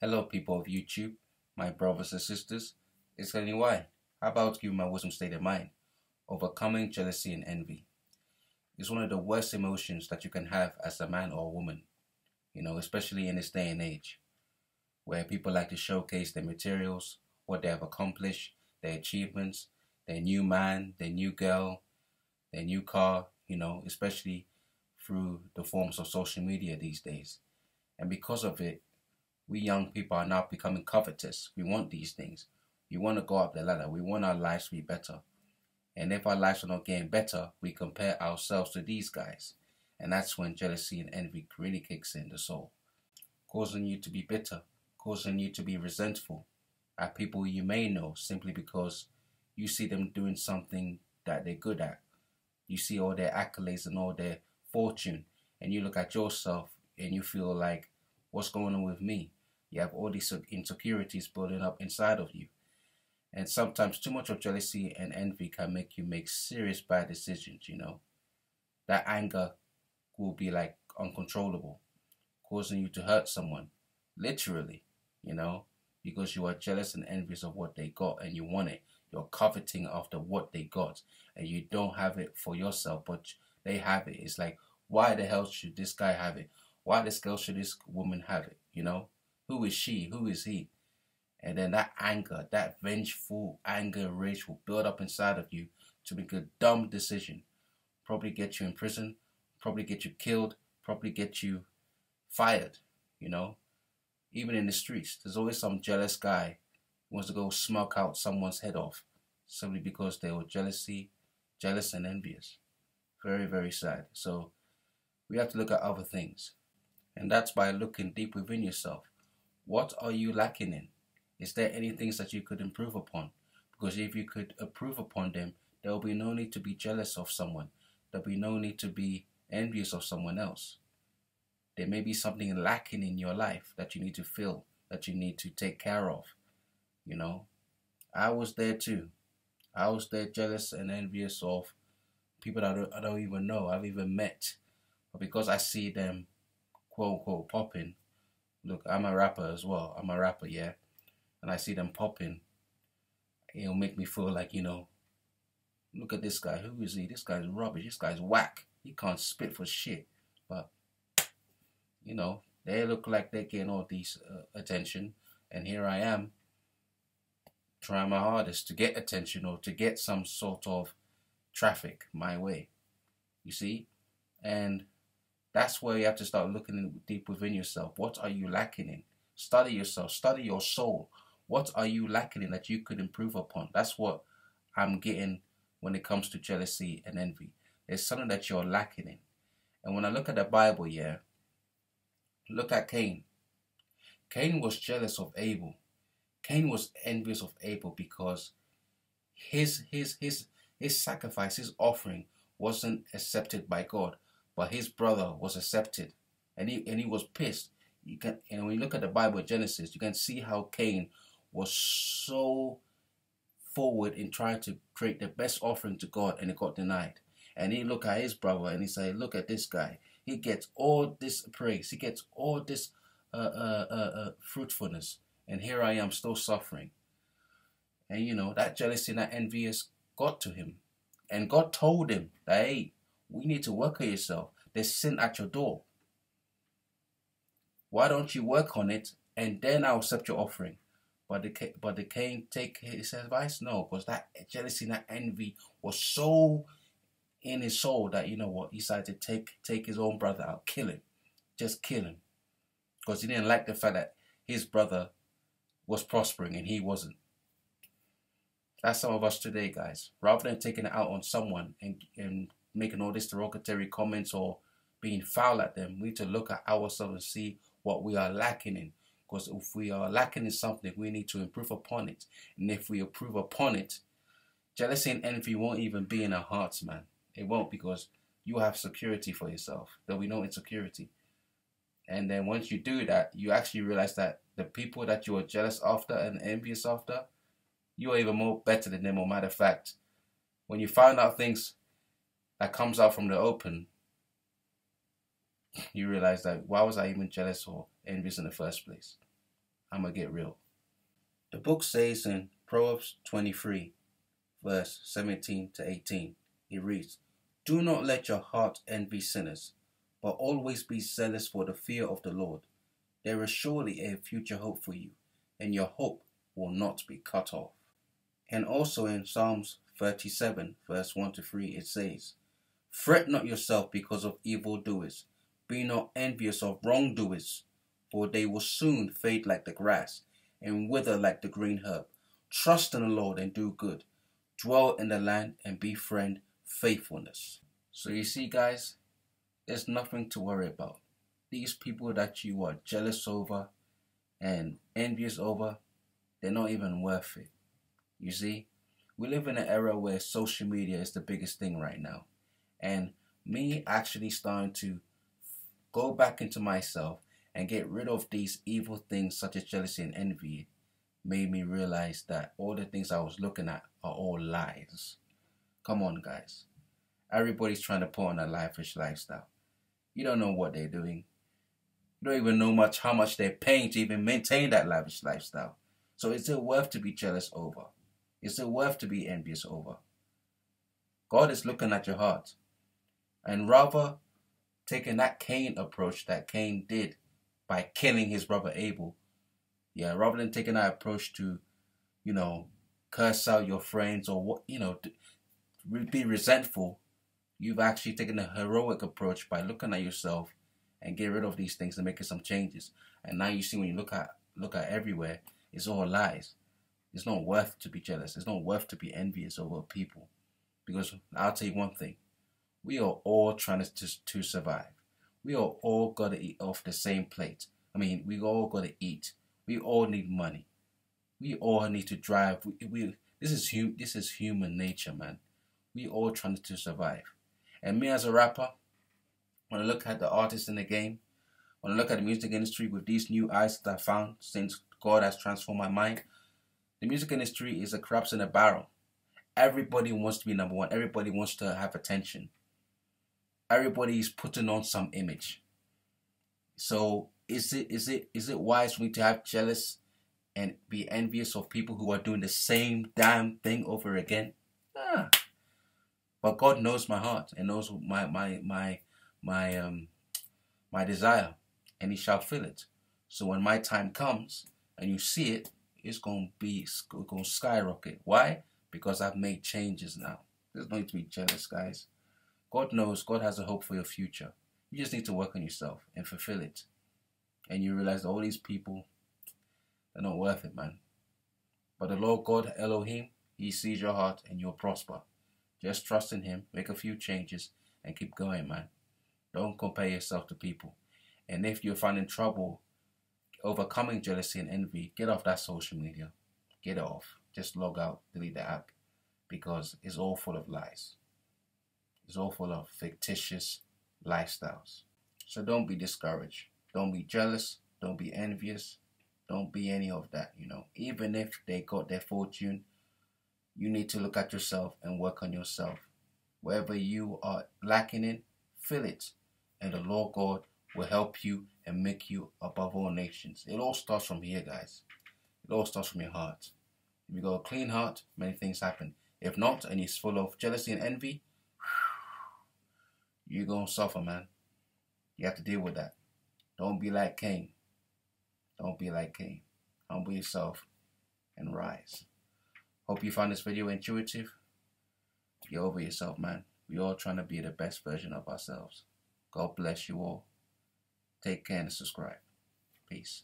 Hello, people of YouTube, my brothers and sisters. It's Lenny Y. How about give my wisdom state of mind? Overcoming jealousy and envy. It's one of the worst emotions that you can have as a man or a woman, you know, especially in this day and age where people like to showcase their materials, what they have accomplished, their achievements, their new man, their new girl, their new car, you know, especially through the forms of social media these days. And because of it, we young people are now becoming covetous. We want these things. We want to go up the ladder. We want our lives to be better. And if our lives are not getting better, we compare ourselves to these guys. And that's when jealousy and envy really kicks in the soul, causing you to be bitter, causing you to be resentful at people you may know simply because you see them doing something that they're good at. You see all their accolades and all their fortune, and you look at yourself and you feel like, what's going on with me? You have all these insecurities building up inside of you. And sometimes too much of jealousy and envy can make you make serious bad decisions, you know. That anger will be like uncontrollable, causing you to hurt someone, literally, you know, because you are jealous and envious of what they got and you want it. You're coveting after what they got and you don't have it for yourself, but they have it. It's like, why the hell should this guy have it? Why this girl should this woman have it? You know? Who is she? Who is he? And then that anger, that vengeful anger and rage will build up inside of you to make a dumb decision. Probably get you in prison, probably get you killed, probably get you fired, you know. Even in the streets, there's always some jealous guy who wants to go smoke out someone's head off simply because they were jealousy, jealous and envious. Very, very sad. So we have to look at other things. And that's by looking deep within yourself what are you lacking in? Is there any things that you could improve upon? Because if you could improve upon them, there will be no need to be jealous of someone. There'll be no need to be envious of someone else. There may be something lacking in your life that you need to fill, that you need to take care of. You know, I was there too. I was there jealous and envious of people that I don't, I don't even know, I've even met. But because I see them, quote unquote, popping, look, I'm a rapper as well. I'm a rapper, yeah. And I see them popping. It'll make me feel like, you know, look at this guy. Who is he? This guy's rubbish. This guy's whack. He can't spit for shit. But, you know, they look like they're getting all these uh, attention. And here I am trying my hardest to get attention or to get some sort of traffic my way. You see? And that's where you have to start looking deep within yourself. What are you lacking in? Study yourself, study your soul. What are you lacking in that you could improve upon? That's what I'm getting when it comes to jealousy and envy. There's something that you're lacking in. And when I look at the Bible, yeah, look at Cain. Cain was jealous of Abel. Cain was envious of Abel because his his his his sacrifice, his offering wasn't accepted by God but his brother was accepted, and he and he was pissed. You can and when you look at the Bible Genesis, you can see how Cain was so forward in trying to create the best offering to God, and it got denied. And he look at his brother and he say, "Look at this guy. He gets all this praise. He gets all this uh, uh, uh, uh fruitfulness, and here I am still suffering." And you know that jealousy and that envious got to him, and God told him that, "Hey, we need to work on yourself. There's sin at your door. Why don't you work on it and then I'll accept your offering? But the but the Cain take his advice? No, because that jealousy and that envy was so in his soul that you know what he decided to take take his own brother out, kill him, just kill him, because he didn't like the fact that his brother was prospering and he wasn't. That's some of us today, guys. Rather than taking it out on someone and and making all these derogatory comments or being foul at them. We need to look at ourselves and see what we are lacking in. Because if we are lacking in something, we need to improve upon it. And if we improve upon it, jealousy and envy won't even be in our hearts, man. It won't because you have security for yourself. There'll be no insecurity. And then once you do that, you actually realize that the people that you are jealous after and envious after, you are even more better than them. Or matter of fact, when you find out things that comes out from the open, you realize that why was I even jealous or envious in the first place? I'm going to get real. The book says in Proverbs 23, verse 17 to 18, it reads, Do not let your heart envy sinners, but always be zealous for the fear of the Lord. There is surely a future hope for you, and your hope will not be cut off. And also in Psalms 37, verse 1 to 3, it says, Fret not yourself because of evildoers, be not envious of wrongdoers, for they will soon fade like the grass and wither like the green herb. Trust in the Lord and do good. Dwell in the land and befriend faithfulness. So you see, guys, there's nothing to worry about. These people that you are jealous over and envious over, they're not even worth it. You see, we live in an era where social media is the biggest thing right now. And me actually starting to go back into myself and get rid of these evil things such as jealousy and envy made me realize that all the things I was looking at are all lies. Come on, guys. Everybody's trying to put on a lavish lifestyle. You don't know what they're doing. You don't even know much how much they're paying to even maintain that lavish lifestyle. So is it worth to be jealous over? Is it worth to be envious over? God is looking at your heart. And rather taking that Cain approach that Cain did by killing his brother Abel, yeah, rather than taking that approach to, you know, curse out your friends or what, you know, be resentful, you've actually taken a heroic approach by looking at yourself and get rid of these things and making some changes. And now you see when you look at look at everywhere, it's all lies. It's not worth to be jealous. It's not worth to be envious over people. Because I'll tell you one thing. We are all trying to, to, survive. We are all got to eat off the same plate. I mean, we all got to eat. We all need money. We all need to drive. We, we this is hum, this is human nature, man. We all trying to survive. And me as a rapper, when I look at the artists in the game, when I look at the music industry with these new eyes that I found since God has transformed my mind, the music industry is a crabs in a barrel. Everybody wants to be number one. Everybody wants to have attention. Everybody is putting on some image. So is it is it is it wise for me to have jealous and be envious of people who are doing the same damn thing over again? Ah. But God knows my heart and knows my my my my um my desire, and He shall fill it. So when my time comes and you see it, it's gonna be it's gonna skyrocket. Why? Because I've made changes now. There's no need to be jealous, guys. God knows God has a hope for your future. You just need to work on yourself and fulfill it. And you realize all these people, they're not worth it, man. But the Lord God Elohim, He sees your heart and you'll prosper. Just trust in Him, make a few changes, and keep going, man. Don't compare yourself to people. And if you're finding trouble overcoming jealousy and envy, get off that social media. Get it off. Just log out, delete the app, because it's all full of lies. It's all full of fictitious lifestyles. So don't be discouraged. Don't be jealous. Don't be envious. Don't be any of that, you know. Even if they got their fortune, you need to look at yourself and work on yourself. Wherever you are lacking in, fill it. And the Lord God will help you and make you above all nations. It all starts from here, guys. It all starts from your heart. If you got a clean heart, many things happen. If not, and it's full of jealousy and envy, you're going to suffer, man. You have to deal with that. Don't be like Cain. Don't be like Cain. Humble yourself and rise. Hope you found this video intuitive. Get over yourself, man. We all trying to be the best version of ourselves. God bless you all. Take care and subscribe. Peace.